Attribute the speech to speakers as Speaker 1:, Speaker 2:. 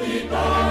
Speaker 1: Goodbye.